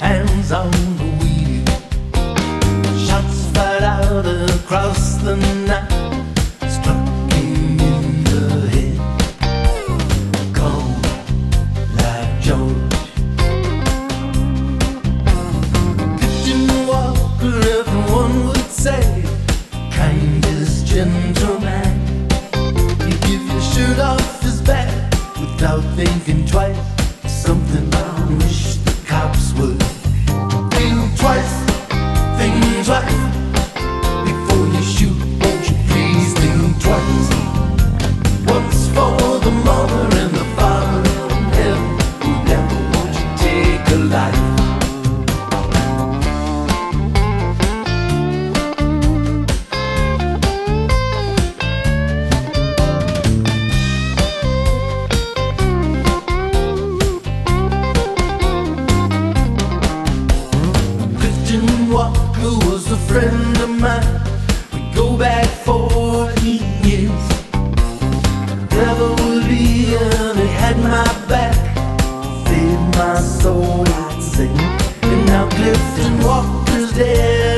hands on the wheel. Shots fired out across the night, struck him in the head. Cold like George. Pigeon Walker, everyone would say, kindest gentleman. He'd give your shirt off his back without thinking twice. Something I Walker was a friend of mine. We go back 14 years. Never would be, and he had my back. Saved my soul, I'd say. And now Clifton Walker's dead,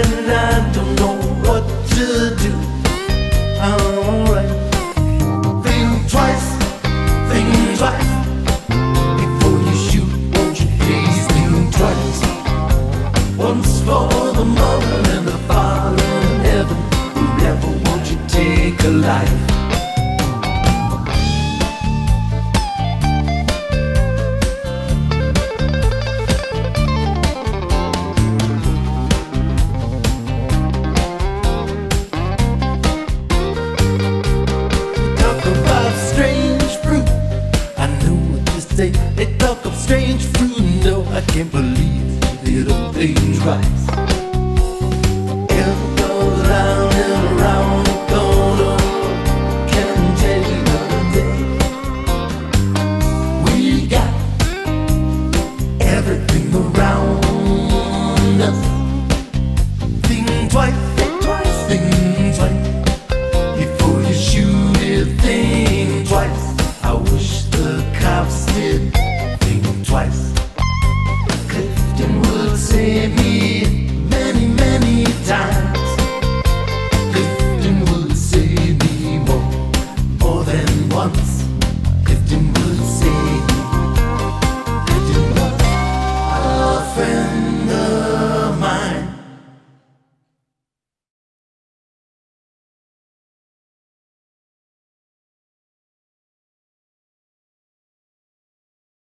for the mother and the father in heaven who never want you take a life. Talk about strange fruit. I know what you say. They talk of strange fruit. No, I can't believe you did a thing